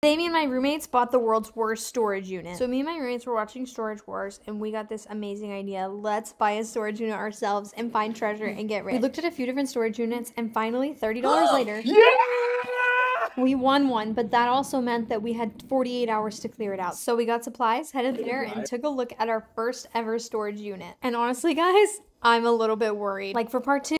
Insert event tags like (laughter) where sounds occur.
Today, me and my roommates bought the world's worst storage unit. So me and my roommates were watching Storage Wars, and we got this amazing idea. Let's buy a storage unit ourselves and find treasure and get rich. We looked at a few different storage units, and finally, $30 (gasps) later, we won one, but that also meant that we had 48 hours to clear it out. So we got supplies, headed there, and took a look at our first ever storage unit. And honestly, guys, I'm a little bit worried. Like for part two,